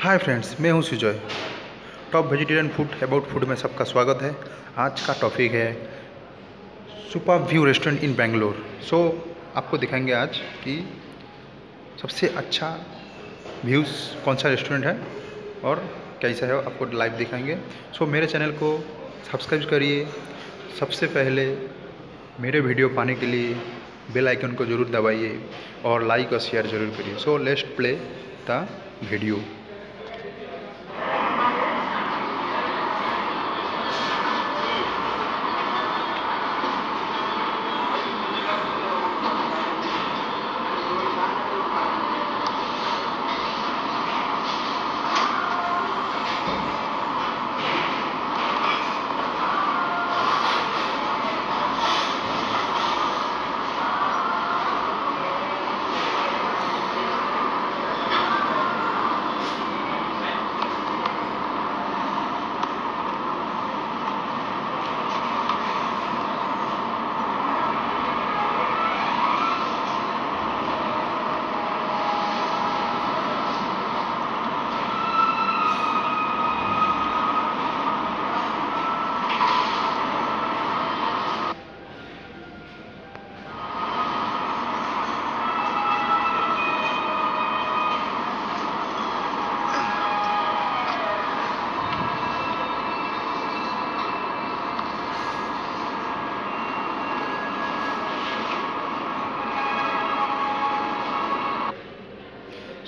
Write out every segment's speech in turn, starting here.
हाय friends मैं हूँ Sujoy. Top vegetarian food about food में सबका स्वागत है। आज का टॉपिक है super view restaurant in Bangalore so आपको दिखाएँगे आज कि सबसे अच्छा व्यूज़ कौन सा रेस्टोरेंट है और कैसा है आपको लाइव दिखाएँगे। सो so, मेरे चैनल को सब्सक्राइब करिए। सबसे पहले मेरे वीडियो पाने के लिए बेल आइकन को ज़रूर दबाइए और लाइक और शेयर ज़रूर करिए। So let's play the video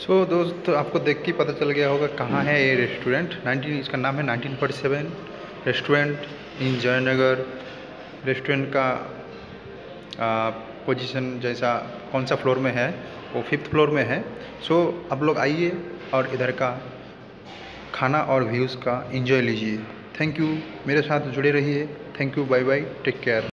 so so, दोस्त आपको देख के पता चल गया होगा कहाँ है ये रेस्टोरेंट 19 इसका नाम है 1947 रेस्टोरेंट इन जयनगर रेस्टोरेंट का पोजीशन जैसा कौन सा फ्लोर में है वो फिफ्थ फ्लोर में है। सो so, आप लोग आइए और इधर का खाना और व्यूज़ का इंजॉय लीजिए। थैंक यू मेरे साथ जुड़े रहिए। Thank you bye bye take care